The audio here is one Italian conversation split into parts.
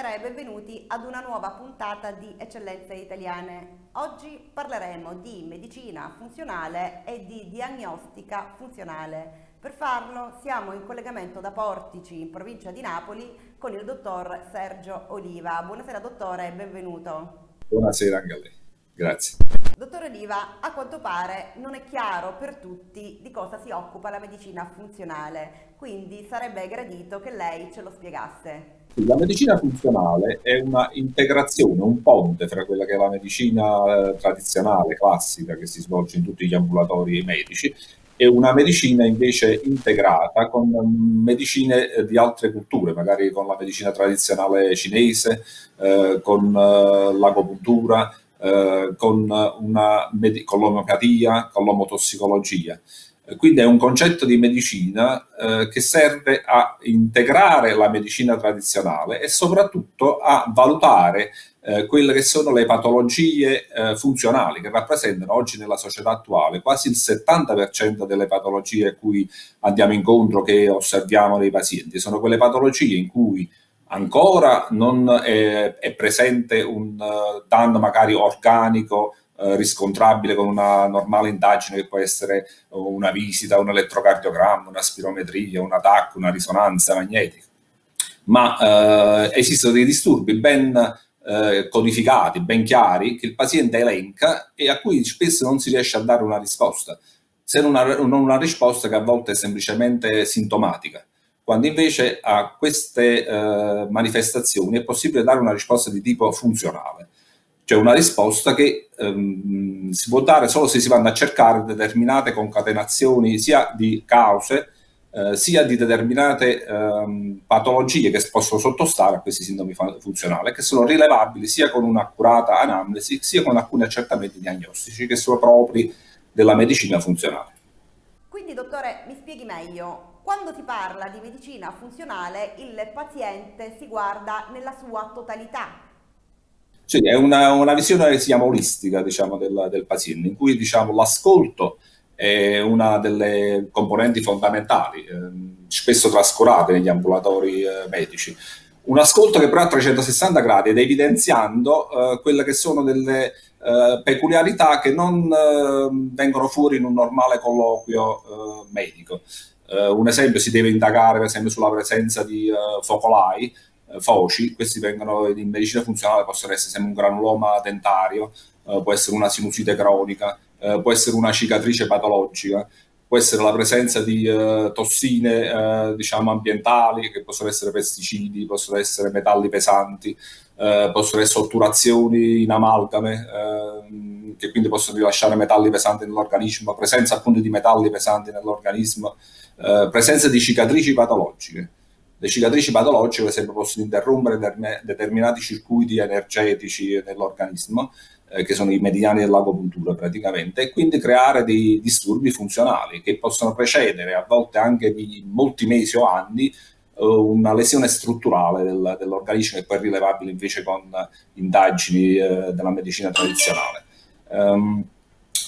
Buonasera e benvenuti ad una nuova puntata di Eccellenze Italiane. Oggi parleremo di medicina funzionale e di diagnostica funzionale. Per farlo siamo in collegamento da Portici, in provincia di Napoli, con il dottor Sergio Oliva. Buonasera dottore e benvenuto. Buonasera anche a lei. Grazie. Dottor Oliva, a quanto pare non è chiaro per tutti di cosa si occupa la medicina funzionale, quindi sarebbe gradito che lei ce lo spiegasse. La medicina funzionale è una integrazione, un ponte fra quella che è la medicina eh, tradizionale, classica, che si svolge in tutti gli ambulatori medici, e una medicina invece integrata con medicine eh, di altre culture, magari con la medicina tradizionale cinese, eh, con eh, l'agopuntura, eh, con, una, con l'omeopatia, con l'omotossicologia. Quindi è un concetto di medicina eh, che serve a integrare la medicina tradizionale e soprattutto a valutare eh, quelle che sono le patologie eh, funzionali che rappresentano oggi nella società attuale quasi il 70% delle patologie a cui andiamo incontro, che osserviamo nei pazienti. Sono quelle patologie in cui ancora non è, è presente un uh, danno magari organico uh, riscontrabile con una normale indagine che può essere una visita, un elettrocardiogramma, una spirometria, un attacco, una risonanza magnetica. Ma uh, esistono dei disturbi ben codificati, ben chiari, che il paziente elenca e a cui spesso non si riesce a dare una risposta, se non una, una risposta che a volte è semplicemente sintomatica quando invece a queste eh, manifestazioni è possibile dare una risposta di tipo funzionale, cioè una risposta che ehm, si può dare solo se si vanno a cercare determinate concatenazioni sia di cause eh, sia di determinate ehm, patologie che possono sottostare a questi sintomi funzionali, che sono rilevabili sia con un'accurata anamnesi sia con alcuni accertamenti diagnostici che sono propri della medicina funzionale. Quindi, dottore, mi spieghi meglio, quando si parla di medicina funzionale il paziente si guarda nella sua totalità. Sì, è una, una visione che si chiama olistica diciamo, del, del paziente, in cui diciamo, l'ascolto è una delle componenti fondamentali, eh, spesso trascurate negli ambulatori eh, medici. Un ascolto che però a 360 gradi ed evidenziando eh, quelle che sono delle eh, peculiarità che non eh, vengono fuori in un normale colloquio eh, medico. Uh, un esempio, si deve indagare per esempio sulla presenza di uh, focolai, foci, questi vengono in medicina funzionale, possono essere un granuloma dentario, può essere una sinusite cronica, può essere una cicatrice patologica, può essere la presenza di tossine diciamo ambientali, che possono essere pesticidi, possono essere metalli pesanti, possono essere otturazioni in amalgame, che quindi possono rilasciare metalli pesanti nell'organismo, presenza appunto di metalli pesanti nell'organismo, eh, presenza di cicatrici patologiche. Le cicatrici patologiche, per esempio, possono interrompere determinati circuiti energetici nell'organismo, eh, che sono i mediani dell'agopuntura praticamente, e quindi creare dei disturbi funzionali che possono precedere, a volte anche di molti mesi o anni, eh, una lesione strutturale del, dell'organismo che poi è rilevabile invece con indagini eh, della medicina tradizionale. Um,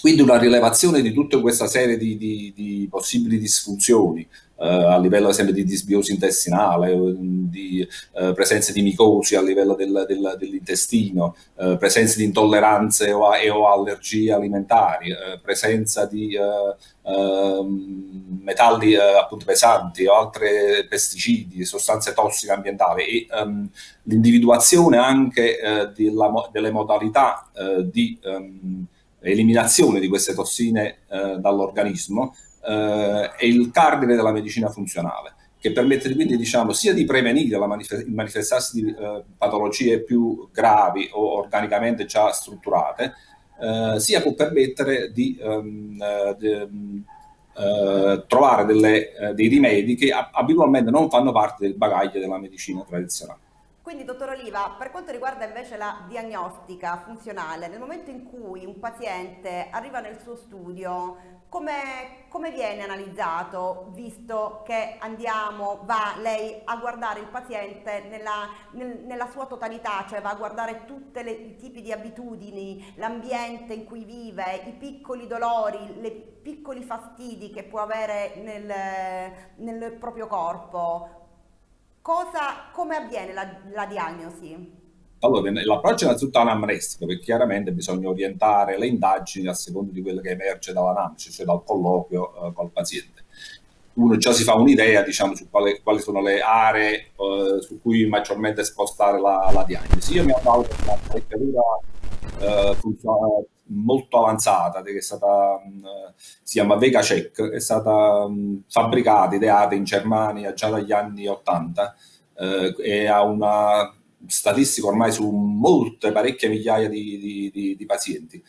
quindi una rilevazione di tutta questa serie di, di, di possibili disfunzioni eh, a livello ad esempio di disbiosi intestinale, di eh, presenze di micosi a livello del, del, dell'intestino, eh, presenze di intolleranze o, e o allergie alimentari, eh, presenza di eh, ehm, metalli eh, appunto pesanti o altri pesticidi, sostanze tossiche ambientali e um, l'individuazione anche della, delle modalità di um, eliminazione di queste tossine eh, dall'organismo eh, è il cardine della medicina funzionale che permette quindi diciamo, sia di prevenire manif- il manifestarsi di eh, patologie più gravi o organicamente già strutturate, eh, sia può permettere di, um, di um, uh, trovare delle, uh, dei rimedi che abitualmente non fanno parte del bagaglio della medicina tradizionale. Quindi, dottor Oliva, per quanto riguarda invece la diagnostica funzionale, nel momento in cui un paziente arriva nel suo studio, come, come viene analizzato, visto che andiamo, va lei a guardare il paziente nella, nel, nella sua totalità, cioè va a guardare tutti i tipi di abitudini, l'ambiente in cui vive, i piccoli dolori, i piccoli fastidi che può avere nel, nel proprio corpo Cosa, come avviene la, la diagnosi? Allora, l'approccio è innanzitutto anamnestico, perché chiaramente bisogna orientare le indagini a seconda di quello che emerge dall'anamnesi, cioè dal colloquio eh, col paziente. Uno già si fa un'idea, diciamo, su quali, quali sono le aree eh, su cui maggiormente spostare la, la diagnosi. Io mi ho dato una apparecchiatura eh, molto avanzata, che è stata, mh, si chiama VegaCheck, è stata mh, fabbricata, ideata in Germania già dagli anni 80 eh, e ha una statistica ormai su molte, parecchie migliaia di, di, di, di pazienti.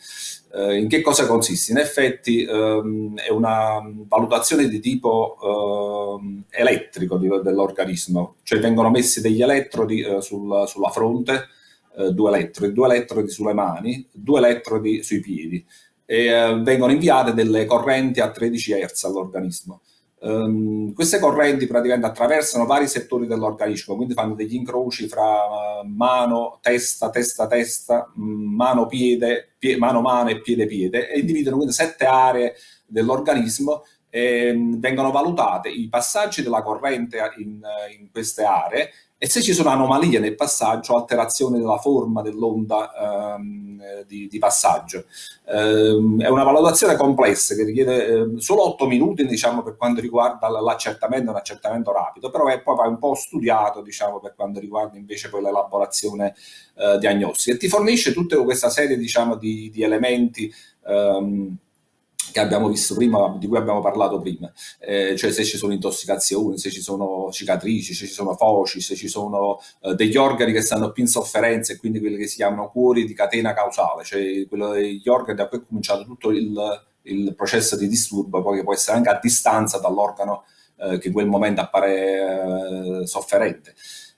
Eh, in che cosa consiste? In effetti ehm, è una valutazione di tipo ehm, elettrico dell'organismo, cioè vengono messi degli elettrodi eh, sul, sulla fronte, eh, due elettrodi, due elettrodi sulle mani, due elettrodi sui piedi e eh, vengono inviate delle correnti a 13 Hz all'organismo. Um, queste correnti praticamente attraversano vari settori dell'organismo, quindi fanno degli incroci fra uh, mano, testa, testa, testa, mm, mano, piede, pie, mano, mano e piede, piede, e dividono quindi sette aree dell'organismo e um, vengono valutate i passaggi della corrente in, in queste aree e se ci sono anomalie nel passaggio, alterazione della forma dell'onda ehm, di, di, passaggio. Ehm, è una valutazione complessa che richiede eh, solo 8 minuti diciamo, per quanto riguarda l'accertamento, un accertamento rapido, però è poi un po' studiato diciamo, per quanto riguarda invece poi l'elaborazione eh, diagnostica e ti fornisce tutta questa serie diciamo, di, di elementi ehm, che abbiamo visto prima, di cui abbiamo parlato prima, eh, cioè se ci sono intossicazioni, se ci sono cicatrici, se ci sono foci, se ci sono eh, degli organi che stanno più in sofferenza e quindi quelli che si chiamano cuori di catena causale, cioè quello, gli organi da cui è cominciato tutto il, il, processo di disturbo, poi che può essere anche a distanza dall'organo eh, che in quel momento appare eh, sofferente.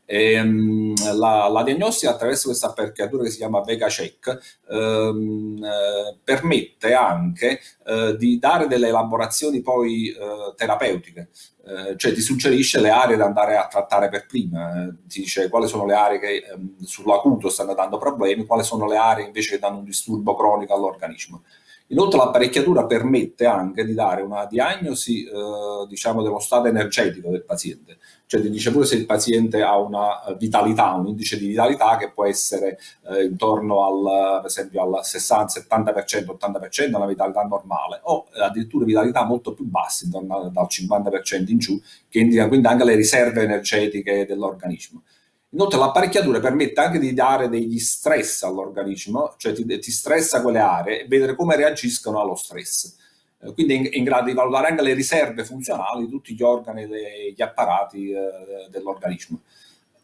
Ehm, la, la, diagnostica attraverso questa apparecchiatura che si chiama VegaCheck ehm, eh, permette anche eh, di dare delle elaborazioni poi eh, terapeutiche, eh, cioè ti suggerisce le aree da andare a trattare per prima, eh, ti dice quali sono le aree che ehm, sull'acuto stanno dando problemi, quali sono le aree invece che danno un disturbo cronico all'organismo. Inoltre l'apparecchiatura permette anche di dare una diagnosi eh, diciamo dello stato energetico del paziente, cioè ti dice pure se il paziente ha una vitalità, un indice di vitalità che può essere eh, intorno al, per esempio al 60, 70%, 80%, una vitalità normale, o addirittura vitalità molto più bassa, intorno al, dal 50% in giù, che indica quindi anche le riserve energetiche dell'organismo. Inoltre l'apparecchiatura permette anche di dare degli stress all'organismo, cioè ti, ti stressa quelle aree e vedere come reagiscono allo stress. Eh, quindi è in, grado di valutare anche le riserve funzionali di tutti gli organi e gli apparati eh, dell'organismo.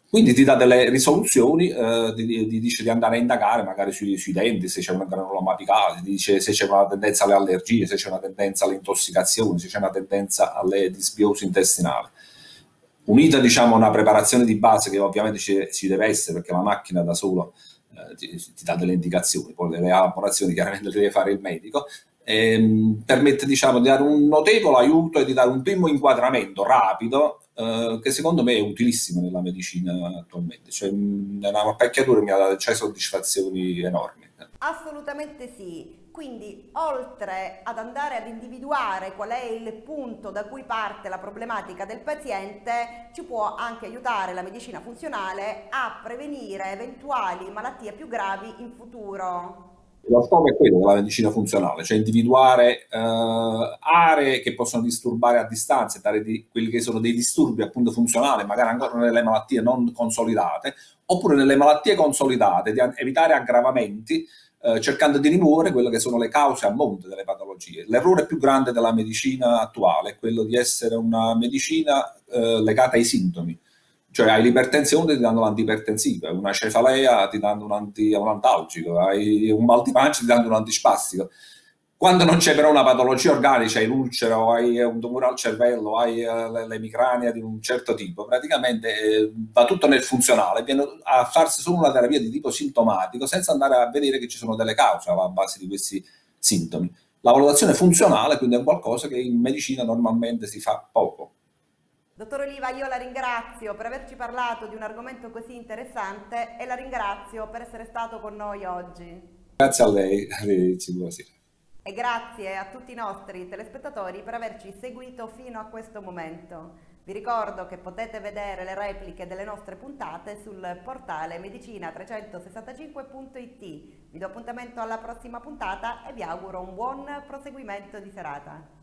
Quindi ti dà delle risoluzioni, eh, ti, ti, dice di andare a indagare magari sui, sui denti, se c'è una granuloma apicale, ti dice se c'è una tendenza alle allergie, se c'è una tendenza alle intossicazioni, se c'è una tendenza alle disbiosi intestinali unita diciamo a una preparazione di base che ovviamente ci, ci deve essere perché la macchina da solo eh, ti, ti, dà delle indicazioni, poi le elaborazioni chiaramente le deve fare il medico, ehm, permette diciamo di dare un notevole aiuto e di dare un primo inquadramento rapido eh, che secondo me è utilissimo nella medicina attualmente, cioè una apparecchiatura mi ha dato cioè, soddisfazioni enormi. Assolutamente sì. Quindi, oltre ad andare ad individuare qual è il punto da cui parte la problematica del paziente, ci può anche aiutare la medicina funzionale a prevenire eventuali malattie più gravi in futuro. Lo scopo è quello della medicina funzionale, cioè individuare eh, aree che possono disturbare a distanza, dare di, quelli che sono dei disturbi appunto funzionali, magari ancora nelle malattie non consolidate, oppure nelle malattie consolidate, di evitare aggravamenti eh, cercando di rimuovere quelle che sono le cause a monte delle patologie. L'errore più grande della medicina attuale è quello di essere una medicina eh, legata ai sintomi. Cioè hai l'ipertensione ti danno l'antipertensiva, una cefalea ti danno un, anti, un antalgico, hai un mal di pancia ti danno un antispastico quando non c'è però una patologia organica, hai l'ulcero, hai un tumore al cervello, hai uh, l'emicrania di un certo tipo, praticamente eh, va tutto nel funzionale, viene a farsi solo una terapia di tipo sintomatico senza andare a vedere che ci sono delle cause alla base di questi sintomi. La valutazione funzionale quindi è qualcosa che in medicina normalmente si fa poco. Dottor Oliva, io la ringrazio per averci parlato di un argomento così interessante e la ringrazio per essere stato con noi oggi. Grazie a lei, arrivederci, buonasera. E grazie a tutti i nostri telespettatori per averci seguito fino a questo momento. Vi ricordo che potete vedere le repliche delle nostre puntate sul portale medicina365.it. Vi do appuntamento alla prossima puntata e vi auguro un buon proseguimento di serata.